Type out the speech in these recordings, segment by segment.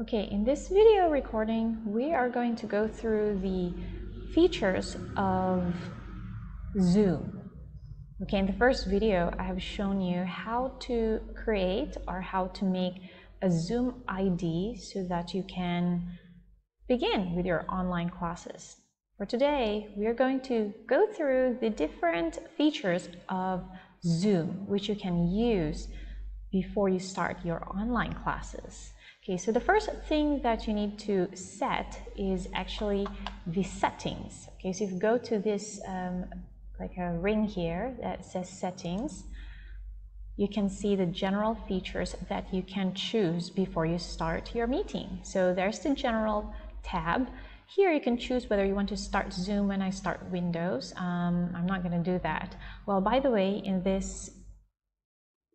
Okay, in this video recording, we are going to go through the features of Zoom. Okay, in the first video, I have shown you how to create or how to make a Zoom ID so that you can begin with your online classes. For today, we are going to go through the different features of Zoom, which you can use before you start your online classes. Okay, so the first thing that you need to set is actually the settings. Okay, so if you go to this um, like a ring here that says settings, you can see the general features that you can choose before you start your meeting. So there's the general tab. Here you can choose whether you want to start Zoom when I start Windows. Um, I'm not going to do that. Well, by the way, in this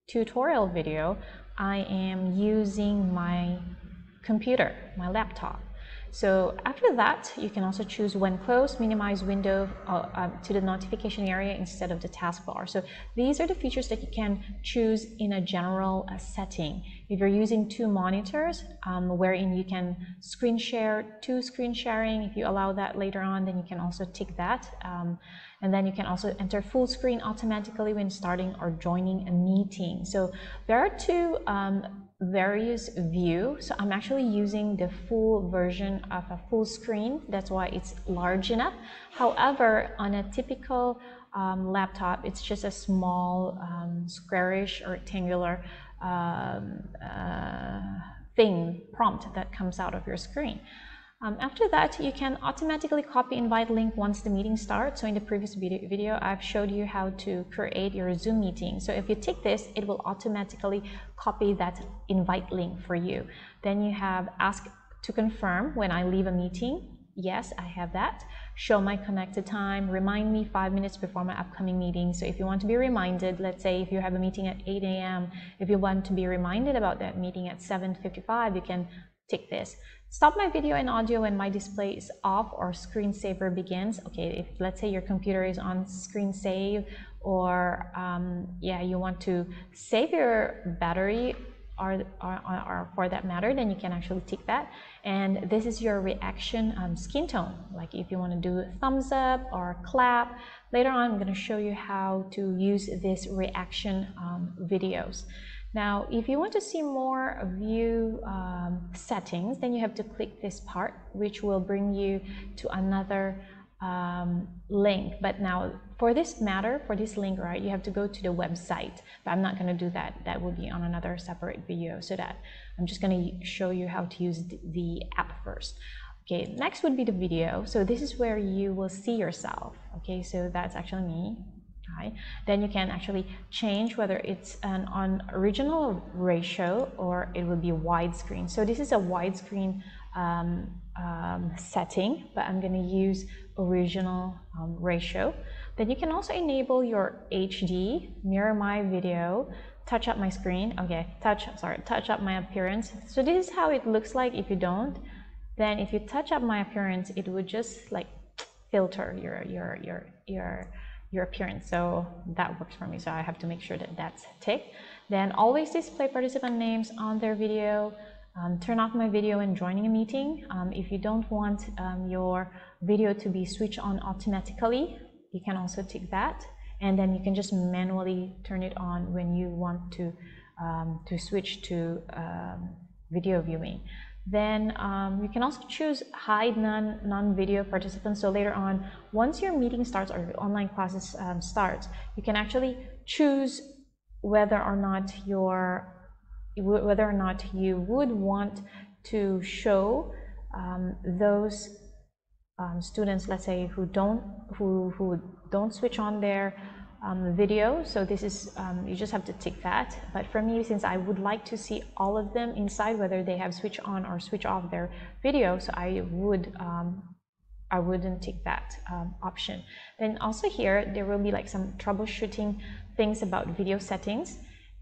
tutorial video, I am using my computer, my laptop. So after that, you can also choose when closed, minimize window uh, uh, to the notification area instead of the taskbar. So these are the features that you can choose in a general uh, setting. If you're using two monitors, um, wherein you can screen share, two screen sharing, if you allow that later on, then you can also tick that. Um, and then you can also enter full screen automatically when starting or joining a meeting. So there are two um, various view. So I'm actually using the full version of a full screen. That's why it's large enough. However, on a typical um, laptop, it's just a small um, squarish or rectangular um, uh, thing prompt that comes out of your screen. Um, after that, you can automatically copy invite link once the meeting starts. So in the previous video, I've showed you how to create your Zoom meeting. So if you tick this, it will automatically copy that invite link for you. Then you have ask to confirm when I leave a meeting. Yes, I have that. Show my connected time. Remind me five minutes before my upcoming meeting. So if you want to be reminded, let's say if you have a meeting at 8 a.m., if you want to be reminded about that meeting at 7.55, you can tick this. Stop my video and audio when my display is off or screensaver begins. Okay, if let's say your computer is on screen save or um, yeah, you want to save your battery or, or, or, for that matter, then you can actually tick that. And this is your reaction um, skin tone. Like if you want to do thumbs up or clap, later on I'm going to show you how to use this reaction um, videos. Now, if you want to see more view um, settings, then you have to click this part, which will bring you to another um, link. But now, for this matter, for this link, right, you have to go to the website. But I'm not going to do that. That will be on another separate video. So that I'm just going to show you how to use the app first. Okay, next would be the video. So this is where you will see yourself. Okay, so that's actually me Then you can actually change whether it's an on original ratio or it will be widescreen. So this is a widescreen um, um, setting, but I'm going to use original um, ratio. Then you can also enable your HD, mirror my video, touch up my screen, okay, touch, sorry, touch up my appearance. So this is how it looks like if you don't. Then if you touch up my appearance, it would just like filter your, your, your, your your appearance. So that works for me. So I have to make sure that that's ticked. Then always display participant names on their video. Um, turn off my video when joining a meeting. Um, if you don't want um, your video to be switched on automatically, you can also tick that. And then you can just manually turn it on when you want to, um, to switch to um, video viewing. Then um, you can also choose hide non, non-video participants. So later on, once your meeting starts or your online classes um, starts, you can actually choose whether or not your whether or not you would want to show um, those um, students, let's say, who don't who who don't switch on their um, video. So this is, um, you just have to tick that. But for me, since I would like to see all of them inside, whether they have switch on or switch off their video, so I would, um, I wouldn't tick that um, option. Then also here, there will be like some troubleshooting things about video settings.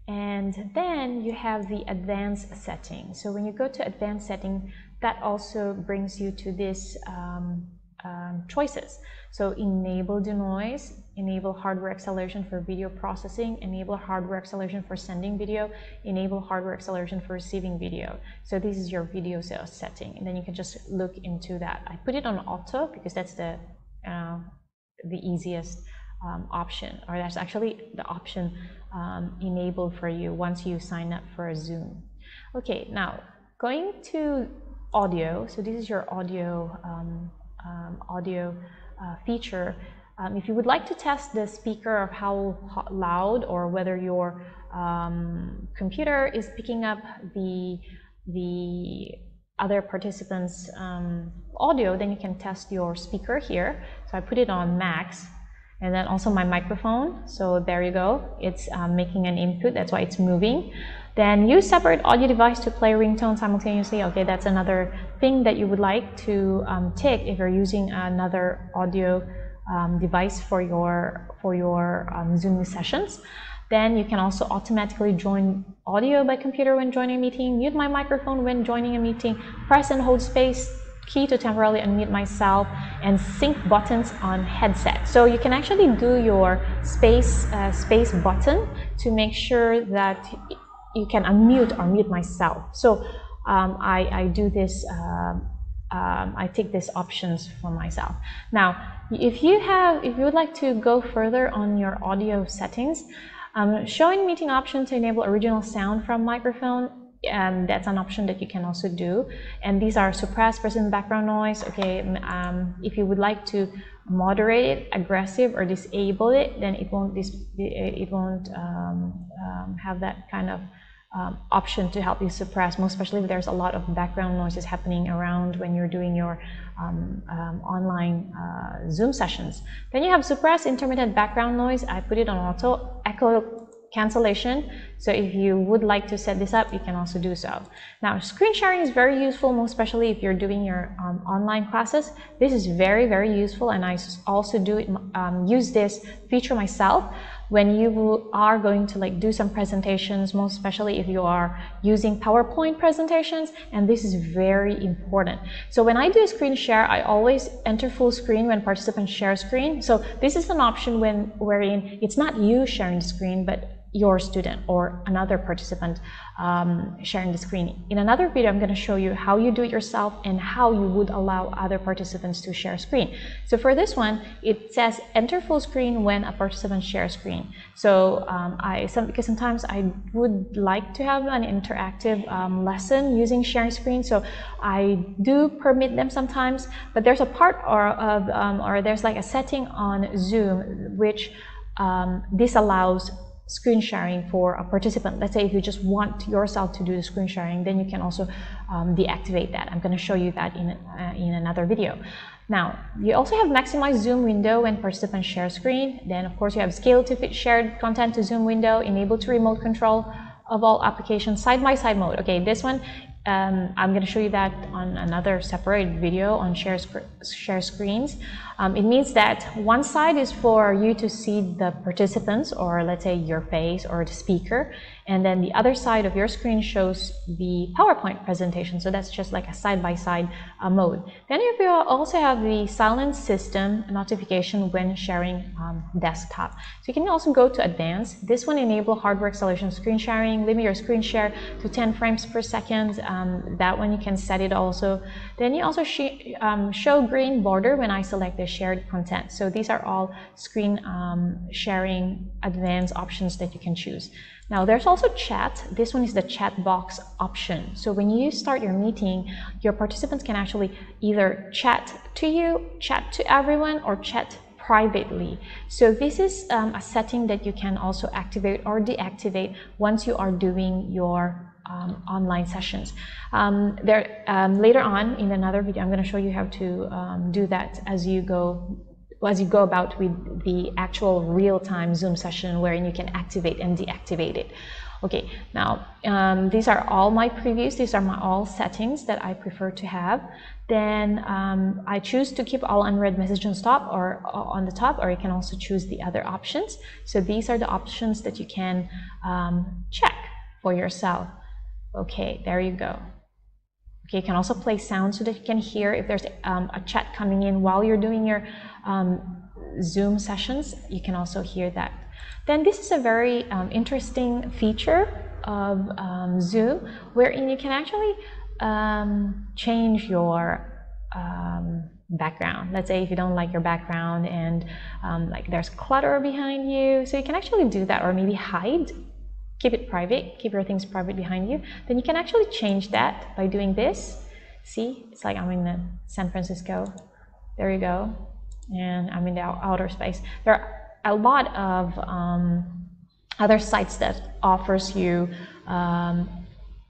And then you have the advanced setting. So when you go to advanced setting, that also brings you to this um, um, choices. So enable denoise, enable hardware acceleration for video processing, enable hardware acceleration for sending video, enable hardware acceleration for receiving video. So this is your video setting, and then you can just look into that. I put it on auto because that's the uh, the easiest um, option, or that's actually the option um, enabled for you once you sign up for a Zoom. Okay, now going to audio. So this is your audio um, um audio uh, feature. Um, if you would like to test the speaker of how loud or whether your um, computer is picking up the the other participants audio, then you can test your speaker here. So I put it on max and then also my microphone. So there you go. It's um, making an input. That's why it's moving. Then use separate audio device to play ringtone simultaneously. Okay, that's another thing that you would like to um, tick if you're using another audio um, device for your for your um, Zoom sessions. Then you can also automatically join audio by computer when joining a meeting, mute my microphone when joining a meeting, press and hold space key to temporarily unmute myself and sync buttons on headset. So you can actually do your space, uh, space button to make sure that you can unmute or mute myself. So um, I, I, do this, uh, um, I take these options for myself. Now, if you have, if you would like to go further on your audio settings, um, showing meeting option to enable original sound from microphone um, that's an option that you can also do. And these are suppress present background noise. Okay, um, if you would like to moderate it, aggressive, or disable it, then it won't it won't um, um, have that kind of um, option to help you suppress, most especially if there's a lot of background noises happening around when you're doing your um, um, online uh, Zoom sessions. Then you have suppress intermittent background noise. I put it on auto. Echo cancellation. So if you would like to set this up, you can also do so. Now, screen sharing is very useful, most especially if you're doing your um, online classes. This is very, very useful, and I also do it, um, use this feature myself when you are going to like do some presentations, most especially if you are using PowerPoint presentations, and this is very important. So when I do a screen share, I always enter full screen when participants share screen. So this is an option when wherein it's not you sharing the screen, but your student or another participant um, sharing the screen. In another video, I'm going to show you how you do it yourself and how you would allow other participants to share screen. So for this one, it says enter full screen when a participant shares screen. So um, I, some, because sometimes I would like to have an interactive um, lesson using sharing screen. So I do permit them sometimes, but there's a part or of, um, or there's like a setting on Zoom which um, disallows screen sharing for a participant. Let's say if you just want yourself to do the screen sharing, then you can also um, deactivate that. I'm going to show you that in, uh, in another video. Now, you also have maximize Zoom window when participants share screen. Then, of course, you have scale to fit shared content to Zoom window, enable to remote control of all applications, side-by-side -side mode. Okay, this one um, I'm going to show you that on another separate video on share, sc share screens. Um, it means that one side is for you to see the participants or let's say your face or the speaker and then the other side of your screen shows the PowerPoint presentation. So that's just like a side-by-side -side, uh, mode. Then you also have the silent system notification when sharing um, desktop. So you can also go to advanced. This one enable hardware acceleration screen sharing, limit your screen share to 10 frames per second. Um, that one you can set it also. Then you also sh um, show green border when I select the shared content. So these are all screen um, sharing advanced options that you can choose. Now there's also chat. This one is the chat box option. So when you start your meeting, your participants can actually either chat to you, chat to everyone, or chat privately. So this is um, a setting that you can also activate or deactivate once you are doing your um, online sessions. Um, there, um, later on in another video, I'm going to show you how to um, do that as you go as you go about with the actual real-time Zoom session wherein you can activate and deactivate it. Okay, now um, these are all my previews. These are my all settings that I prefer to have. Then um, I choose to keep all unread messages on top or uh, on the top, or you can also choose the other options. So these are the options that you can um, check for yourself. Okay, there you go. Okay, you can also play sound so that you can hear if there's um, a chat coming in while you're doing your um, Zoom sessions. You can also hear that. Then this is a very um, interesting feature of um, Zoom wherein you can actually um, change your um, background. Let's say if you don't like your background and like there's clutter behind you, so you can actually do that or maybe hide, keep it private, keep your things private behind you. Then you can actually change that by doing this. See, it's like I'm in the San Francisco. There you go. And I'm in the outer space. There are a lot of um, other sites that offers you um,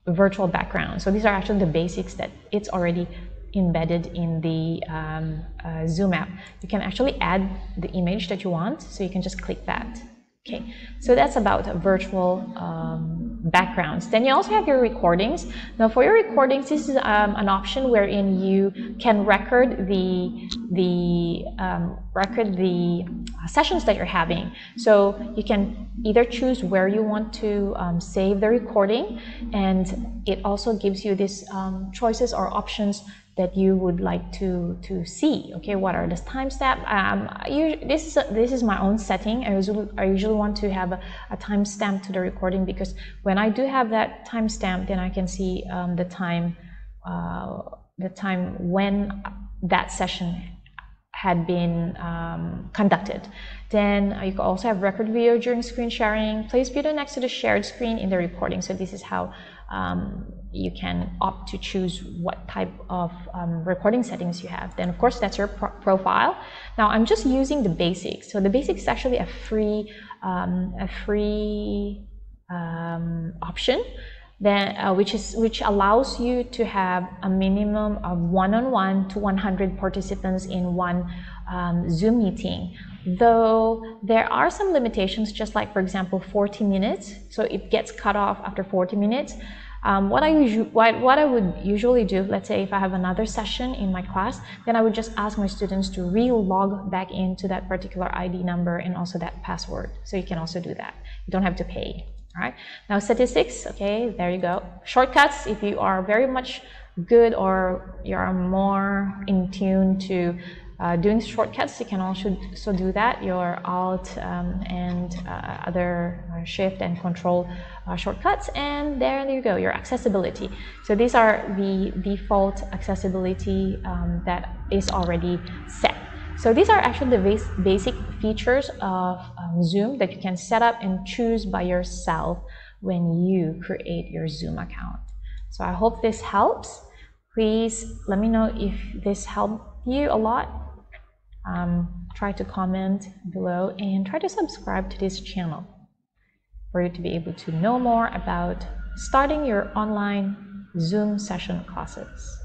virtual background. So these are actually the basics that it's already embedded in the um, uh, Zoom app. You can actually add the image that you want, so you can just click that. Okay, so that's about virtual um, backgrounds. Then you also have your recordings. Now for your recordings, this is um, an option wherein you can record the the um, record the sessions that you're having. So you can either choose where you want to um, save the recording, and it also gives you these um, choices or options that you would like to to see. Okay, what are the timestamp? Um, this is a, this is my own setting. I usually I usually want to have a, a timestamp to the recording because when I do have that timestamp, then I can see um, the time uh, the time when that session had been um, conducted. Then uh, you can also have record video during screen sharing. Place video next to the shared screen in the recording. So this is how um, you can opt to choose what type of um, recording settings you have. Then of course that's your pro profile. Now I'm just using the basics. So the basics is actually a free, um, a free um, option then uh, which is which allows you to have a minimum of one-on-one -on -one to 100 participants in one um, Zoom meeting. Though there are some limitations, just like for example 40 minutes, so it gets cut off after 40 minutes. Um, what I what, what I would usually do, let's say if I have another session in my class, then I would just ask my students to re-log back into that particular ID number and also that password. So you can also do that. You don't have to pay. All right. Now statistics. Okay, there you go. Shortcuts. If you are very much good or you are more in tune to uh, doing shortcuts, you can also, do that. Your Alt um, and uh, other uh, Shift and Control uh, shortcuts, and there you go, your accessibility. So these are the default accessibility um, that is already set. So these are actually the basic features of um, Zoom that you can set up and choose by yourself when you create your Zoom account. So I hope this helps. Please let me know if this helped you a lot um, try to comment below and try to subscribe to this channel for you to be able to know more about starting your online Zoom session classes.